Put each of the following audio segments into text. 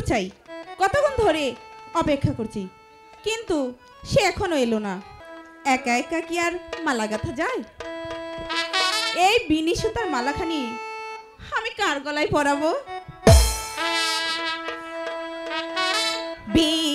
চাই। কতক্ষণ ধরে অপেক্ষা করছি। কিন্তু সে এখনও এলো না। একা একা কি আর মালা গাথা যায়? এই বিনি সুতার মালাখানি আমি কার গলায় পরাবো? বিনা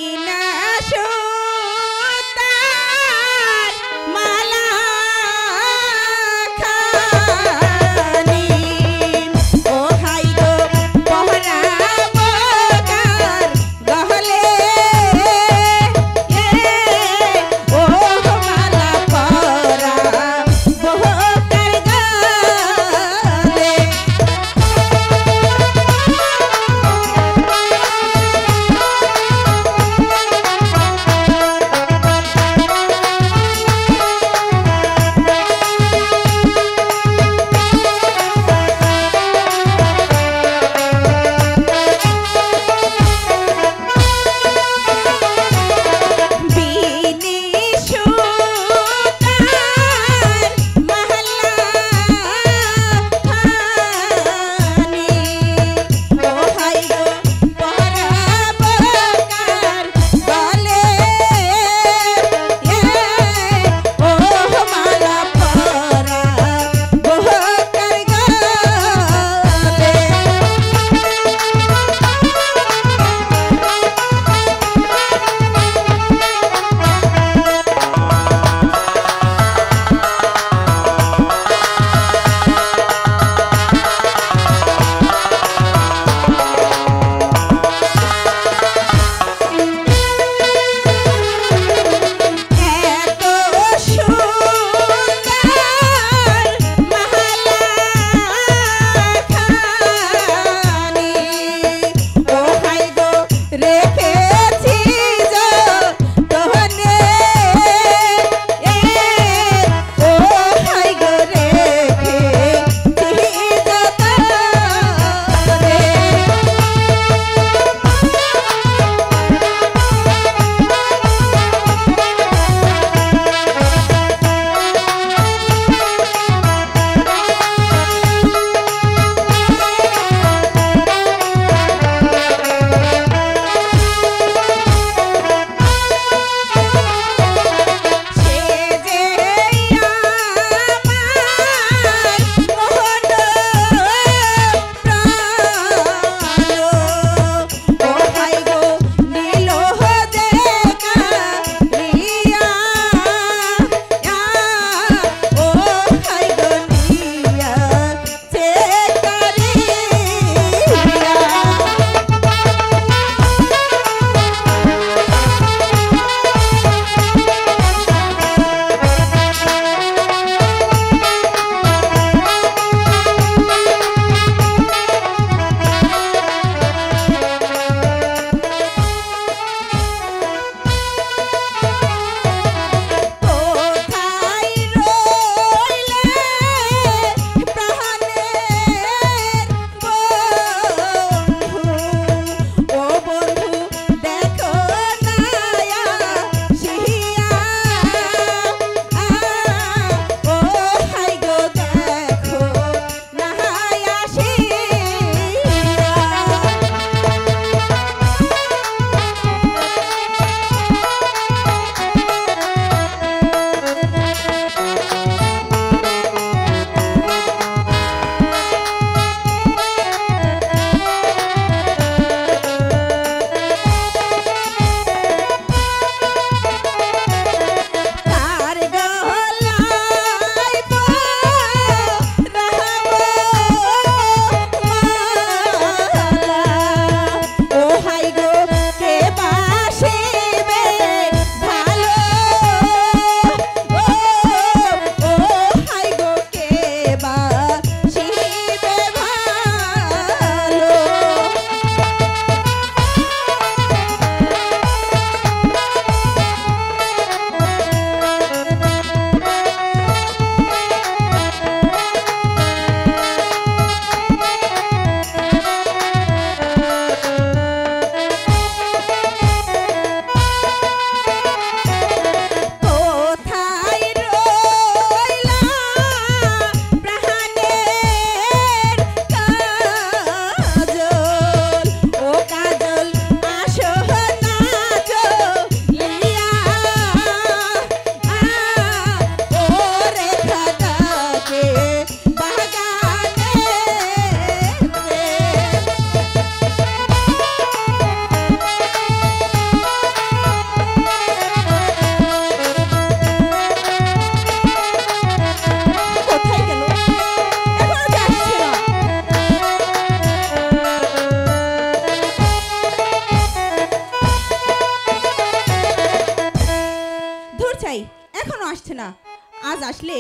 আজ আসলে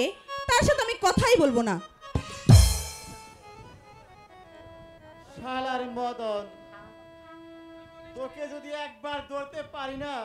তার সাথে আমি কথাই বলব না। শালার মদন, তোকে যদি একবার ধরতে পারি না।